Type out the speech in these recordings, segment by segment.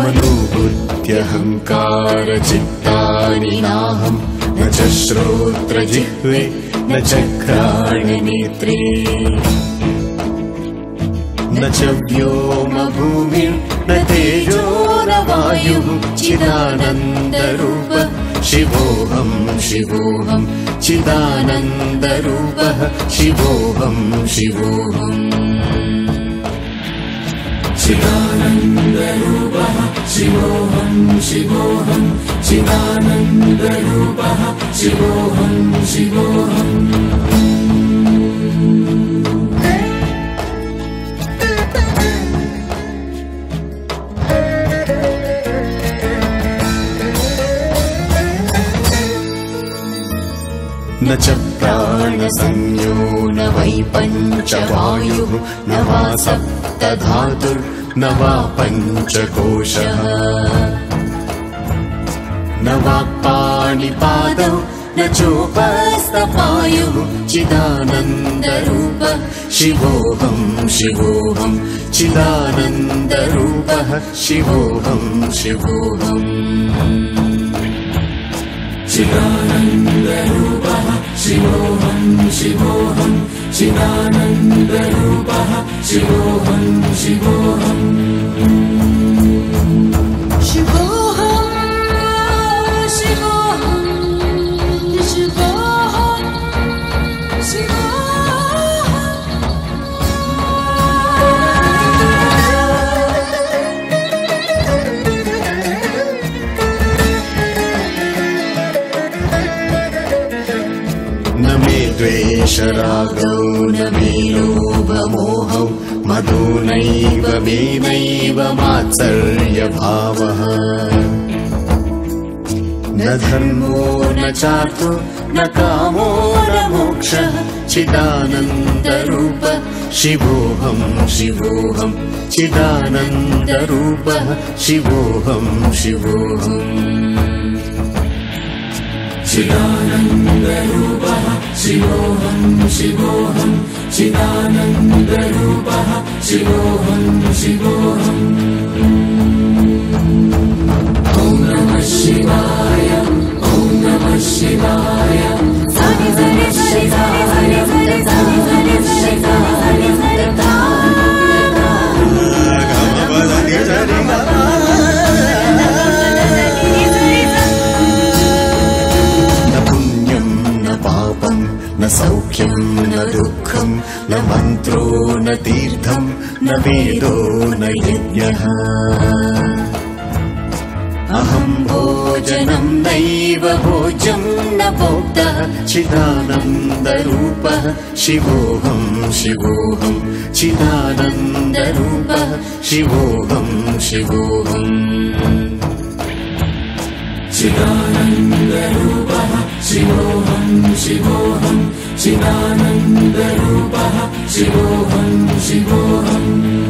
नास्त्यहङ्कारचित्तानि नाहम् न च श्रोत्रजिह्वे न च घ्राणनेत्रे न च व्योमभूमिर्न तेजो न वायुः चिदानन्दरूप। शिवोऽहं शिवोऽहं चिदानन्दरूपः। शिवोऽहं शिवोऽहम् चिदानन्दरूपः शिवोऽहं शिवोऽहं चिदानन्दरूपः शिवोऽहं शिवोऽहम् न च प्राणसंज्ञो न वै पञ्चवायुः न वा सप्तधातुर्न वा पञ्चकोशः न वा पाणिपादौ न चोपस्तपायुः चिदानन्दरूप। शिवोऽहं शिवोऽहं चिदानन्दरूपः। शिवोऽहं शिवोऽहम् चिदानन्दरूपः। शिवोऽहं शिवोऽहं चिदानन्दरूपः। शिवोऽहं शिवोऽहम् द्वेषरागौ न मे लोभमोहौ मधु नैव मे नैव मात्सर्यभावः। न धर्मो न चार्थो न कामो न मोक्षः चिदानन्दरूप शिवोऽहं शिवोऽहं चिदानन्दरूपः शिवोऽहं शिवोऽहम् चिदानन्दरूपः शिवोऽहं शिवोऽहं चिदानन्दरूपः शिवोऽहं शिवोऽहम् ो न तीर्थम् न वेदो न यज्ञः। अहम् भोजनम् नैव भोजम् न भोक्तः चिदानन्दरूपः शिवोऽहम् शिवोऽहम् चिदानन्दरूपः शिवोऽहम् शिवोऽहम् चिदानन्दरूप शिवोऽहम् शिवोऽहम् चिदानन्दरूपः शिवोऽहं शिवोऽहम्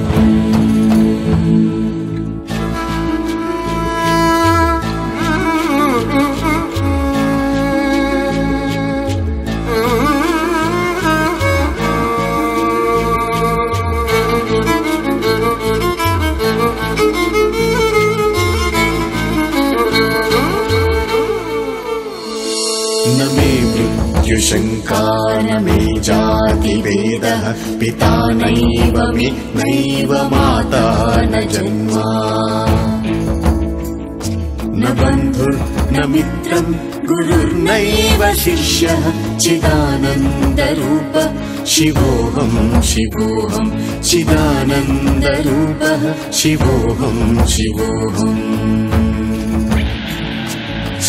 मृत्युशङ्का न मे जातिभेदः पिता नैव मे नैव माता न जन्मा। न बन्धुर्न मित्रम् गुरुर्नैव शिष्यः चिदानन्दरूप। शिवोऽहं शिवोऽहं चिदानन्दरूपः शिवोऽहं शिवोऽहम्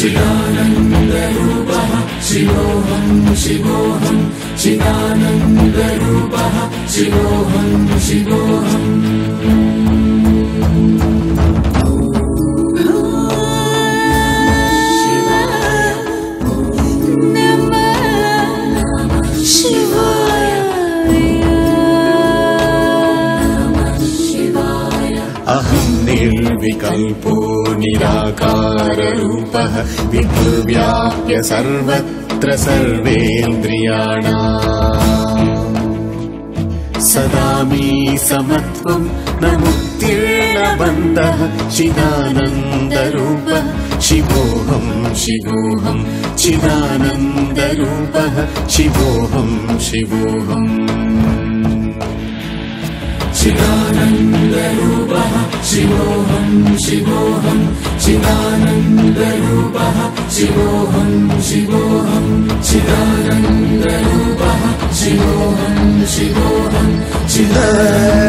चिदानन्दरूपः शिवोऽहं शिवोऽहं चिदानन्दरूपः शिवोऽहं शिवोऽहम् अहं निर्विकल्पो निराकाररूपः विदृव्याप्य सर्वत्र सर्वेन्द्रियाणा। सदा मे समत्वम् न मुक्तिर्न बन्धः चिदानन्दरूपः। शिवोऽहम् शिवोऽहम् चिदानन्दरूपः। शिवोऽहम् शिवोऽहम् चिदानन्दरूप। शिवोऽहं शिवोऽहं चिदानन्दरूपः शिवोऽहं शिवोऽहं चिदानन्दरूपः शिवोऽहं शिवोऽहं चिदा